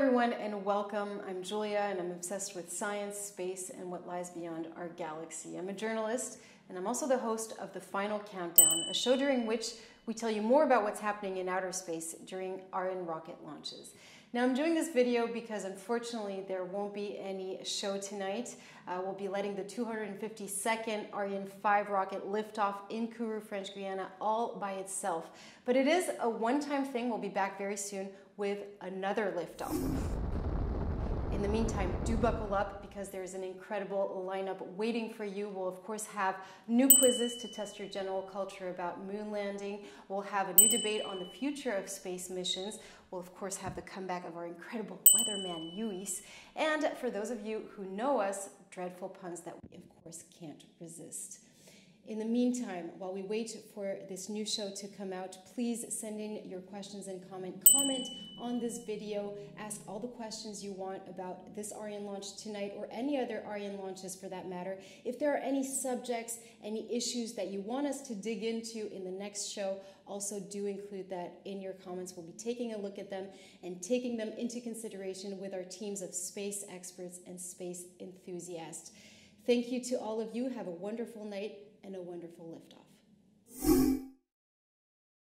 everyone, and welcome. I'm Julia, and I'm obsessed with science, space, and what lies beyond our galaxy. I'm a journalist, and I'm also the host of The Final Countdown, a show during which we tell you more about what's happening in outer space during Ariane rocket launches. Now, I'm doing this video because unfortunately there won't be any show tonight. Uh, we'll be letting the 252nd Ariane 5 rocket lift off in Kourou, French Guiana, all by itself. But it is a one time thing. We'll be back very soon with another liftoff. In the meantime, do buckle up because there's an incredible lineup waiting for you. We'll, of course, have new quizzes to test your general culture about moon landing. We'll have a new debate on the future of space missions. We'll, of course, have the comeback of our incredible weatherman, Luis. And for those of you who know us, dreadful puns that we, of course, can't resist. In the meantime, while we wait for this new show to come out, please send in your questions and comment. Comment on this video. Ask all the questions you want about this Ariane launch tonight or any other Ariane launches for that matter. If there are any subjects, any issues that you want us to dig into in the next show, also do include that in your comments. We'll be taking a look at them and taking them into consideration with our teams of space experts and space enthusiasts. Thank you to all of you. Have a wonderful night and a wonderful liftoff.